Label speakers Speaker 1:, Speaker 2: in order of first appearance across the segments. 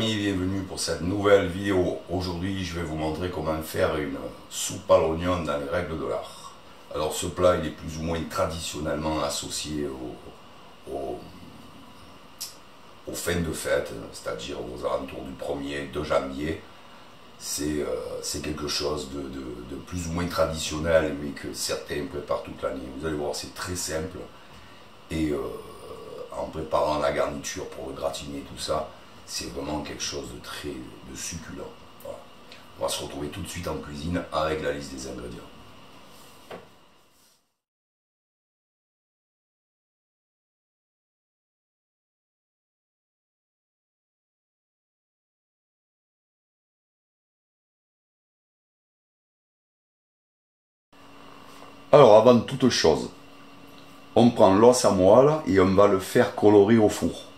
Speaker 1: Bienvenue pour cette nouvelle vidéo. Aujourd'hui, je vais vous montrer comment faire une soupe à l'oignon dans les règles de l'art. Alors ce plat, il est plus ou moins traditionnellement associé aux fins de fête, c'est-à-dire aux alentours du 1er, 2 janvier. Euh, c'est quelque chose de, plus ou moins traditionnel, mais que certains préparent toute l'année. Vous allez voir, c'est très simple. Et euh, en préparant la garniture pour le gratiner, tout ça, c'est vraiment quelque chose de très de succulent. On va se retrouver tout de suite en cuisine avec la liste des ingrédients. Alors, avant toute chose, on prend l'os à moelle et on va le faire colorer au four.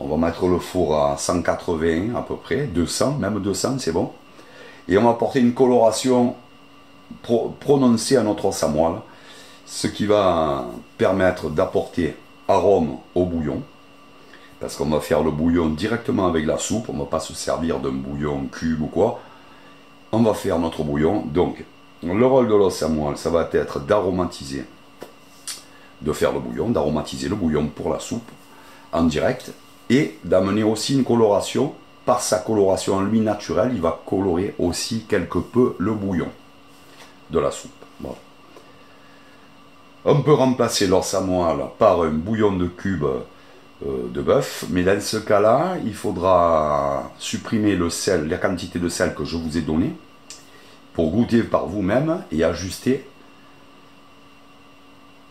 Speaker 1: On va mettre le four à 180 à peu près, 200, même 200 c'est bon. Et on va apporter une coloration prononcée à notre moelle, ce qui va permettre d'apporter arôme au bouillon, parce qu'on va faire le bouillon directement avec la soupe, on ne va pas se servir d'un bouillon cube ou quoi. On va faire notre bouillon, donc le rôle de l'os à moelle, ça va être d'aromatiser de faire le bouillon, d'aromatiser le bouillon pour la soupe en direct et d'amener aussi une coloration. Par sa coloration en lui naturelle, il va colorer aussi quelque peu le bouillon de la soupe. On peut remplacer moelle par un bouillon de cube euh, de bœuf, mais dans ce cas-là, il faudra supprimer le sel, la quantité de sel que je vous ai donné pour goûter par vous-même et ajuster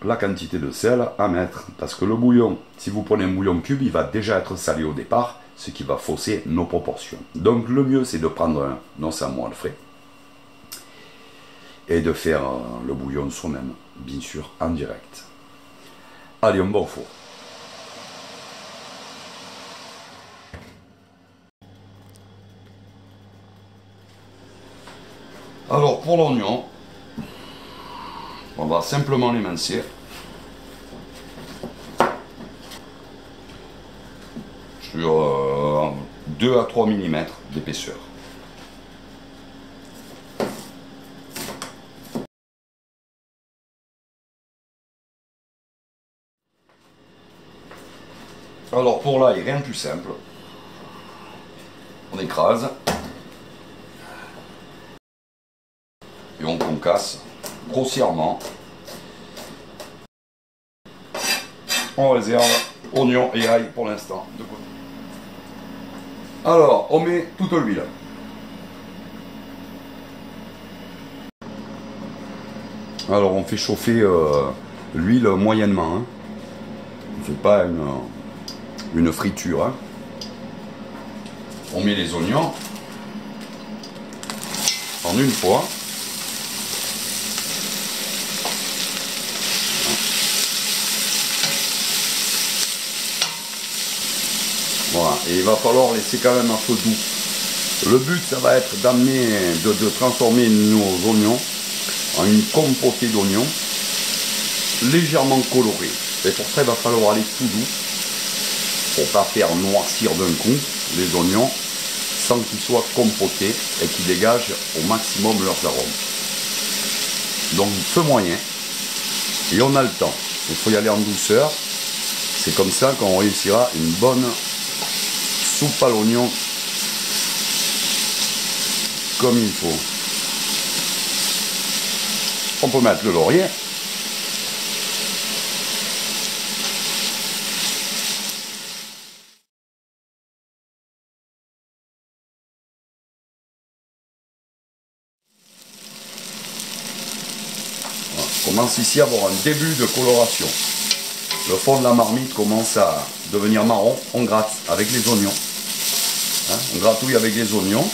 Speaker 1: la quantité de sel à mettre. Parce que le bouillon, si vous prenez un bouillon cube, il va déjà être salé au départ, ce qui va fausser nos proportions. Donc le mieux, c'est de prendre un non moelle frais et de faire euh, le bouillon soi-même, bien sûr, en direct. Allez, four. Alors pour l'oignon, on va simplement l'émincer. Sur 2 euh, à 3 mm d'épaisseur. Alors pour l'ail, rien de plus simple. On écrase. Et on concasse grossièrement. On réserve oignon et ail pour l'instant. Alors, on met toute l'huile. Alors, on fait chauffer euh, l'huile moyennement. Hein. On ne fait pas une, une friture. Hein. On met les oignons en une fois. Et il va falloir laisser quand même un feu doux. Le but, ça va être d'amener, de, transformer nos oignons en une compotée d'oignons légèrement colorée. Et pour ça, il va falloir aller tout doux pour pas faire noircir d'un coup les oignons sans qu'ils soient compotés et qu'ils dégagent au maximum leurs arômes. Donc feu moyen et on a le temps. Il faut y aller en douceur. C'est comme ça qu'on réussira une bonne soupe à l'oignon comme il faut. On peut mettre le laurier. On commence ici à avoir un début de coloration. Le fond de la marmite commence à devenir marron. On gratte avec les oignons. Hein, on gratouille avec les oignons.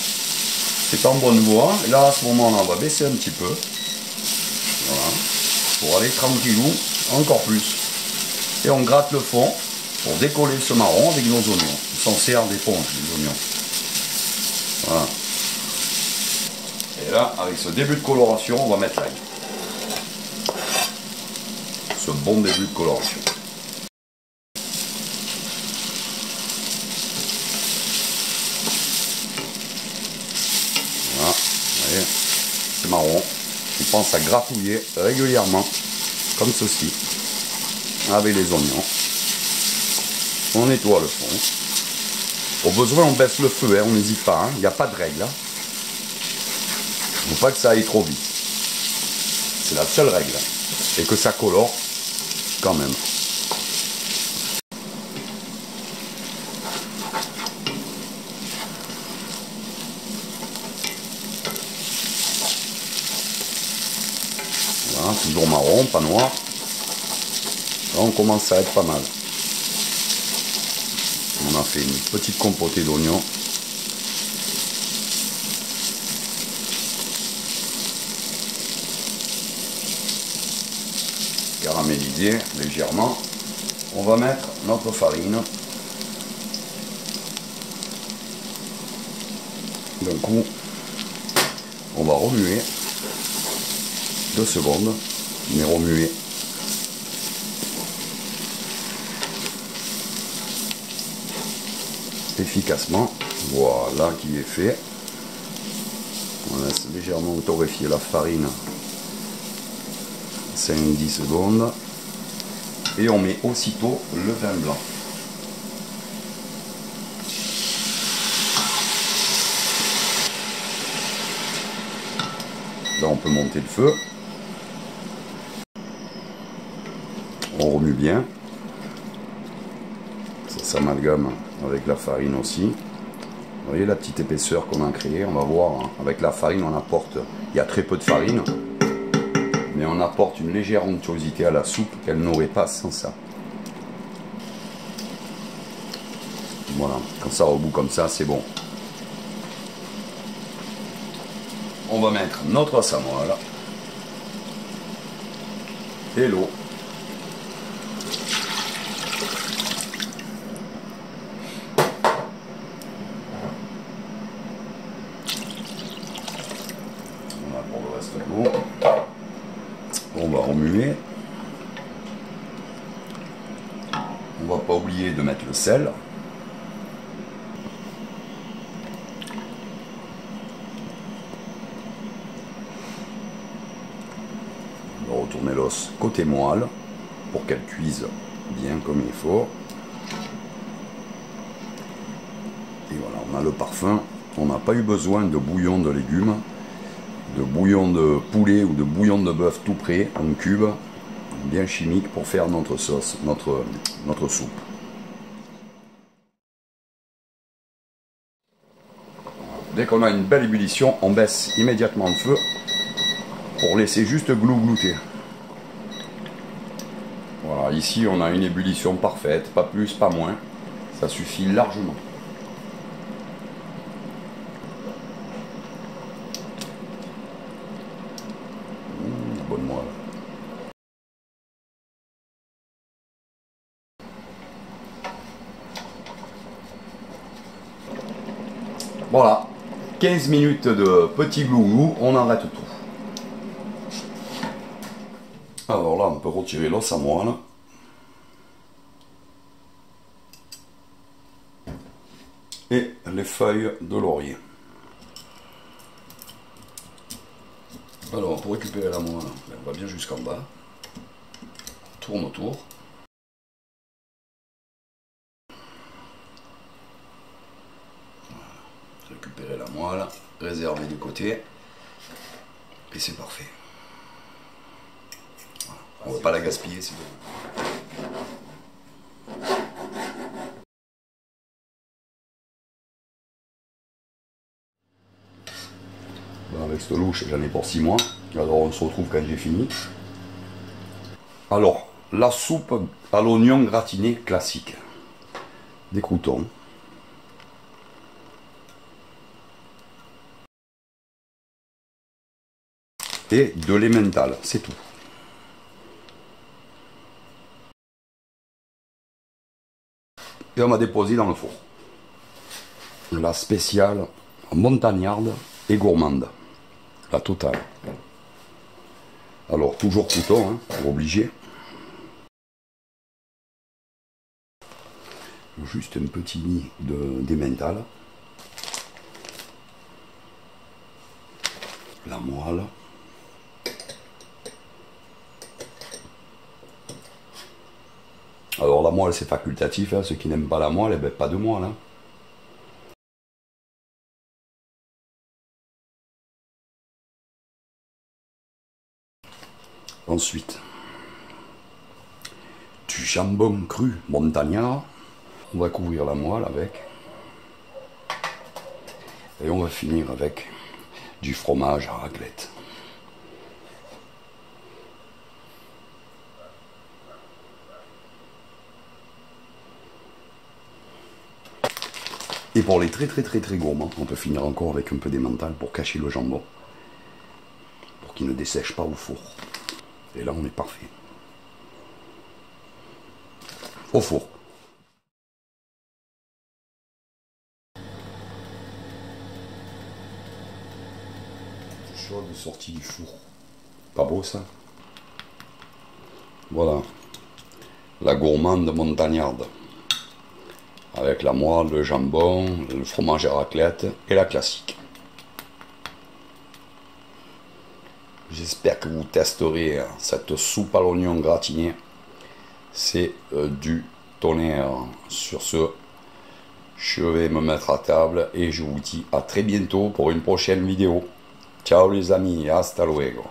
Speaker 1: C'est en bonne voie. Et là, à ce moment-là, on va baisser un petit peu. Voilà. Pour aller tranquillou, encore plus. Et on gratte le fond pour décoller ce marron avec nos oignons. On s'en sert d'éponge, les oignons. Voilà. Et là, avec ce début de coloration, on va mettre l'ail. Ce bon début de coloration. Pense à gratouiller régulièrement, comme ceci, avec les oignons. On nettoie le fond. Au besoin, on baisse le feu, hein, on n'hésite pas, il hein. n'y a pas de règle. Il ne faut pas que ça aille trop vite. C'est la seule règle. Et que ça colore quand même. Toujours marron, pas noir. On commence à être pas mal. On a fait une petite compotée d'oignons. Caramélisé légèrement. On va mettre notre farine. D'un coup, on va remuer deux secondes, mais remuer. efficacement. Voilà qui est fait. On laisse légèrement torréfier la farine 5-10 secondes. Et on met aussitôt le vin blanc. Là on peut monter le feu. On remue bien. Ça s'amalgame avec la farine aussi. Vous voyez la petite épaisseur qu'on a créée, on va voir, hein. avec la farine on apporte, il y a très peu de farine, mais on apporte une légère onctuosité à la soupe qu'elle n'aurait pas sans ça. Voilà, quand ça rebout comme ça, c'est bon. On va mettre notre samoile et l'eau. On va remuer. On va pas oublier de mettre le sel. On va retourner l'os côté moelle pour qu'elle cuise bien comme il faut. Et voilà, on a le parfum. On n'a pas eu besoin de bouillon de légumes de bouillon de poulet ou de bouillon de bœuf tout prêt en cube, bien chimique pour faire notre sauce, notre soupe. Dès qu'on a une belle ébullition, on baisse immédiatement le feu pour laisser juste glou-glouter. Voilà, ici on a une ébullition parfaite, pas plus, pas moins. Ça suffit largement. Voilà, 15 minutes de petit glou on arrête tout. Alors là, on peut retirer l'os à moelle. Et les feuilles de laurier. Alors, pour récupérer la moelle, on va bien jusqu'en bas. Tourne autour. Récupérer la moelle, réserver du côté, et c'est parfait. On ne va pas la gaspiller, c'est bon. avec cette louche, j'en ai pour 6 mois. Alors on se retrouve quand j'ai fini. Alors, la soupe à l'oignon gratiné classique. Des croutons. De l'emmental, c'est tout. Et on m'a déposé dans le four. La spéciale montagnarde et gourmande. La totale. Alors toujours couteau, hein, obligé. Juste un petit nid d'emmental. La moelle. Moelle, c'est facultatif. Hein. Ceux qui n'aiment pas la moelle, eh ben, pas de moelle. Hein. Ensuite, du jambon cru montagnard. On va couvrir la moelle avec. Et on va finir avec du fromage à raclette. Et pour les très très très très gourmands, on peut finir encore avec un peu d'émental pour cacher le jambon. Pour qu'il ne dessèche pas au four. Et là on est parfait. Au four. Chaude sortie du four. Pas beau ça Voilà. La gourmande montagnarde avec la moelle, le jambon, le fromage à raclette et la classique. J'espère que vous testerez hein, cette soupe à l'oignon gratinée. C'est euh, du tonnerre. Sur ce, je vais me mettre à table et je vous dis à très bientôt pour une prochaine vidéo. Ciao les amis, hasta luego.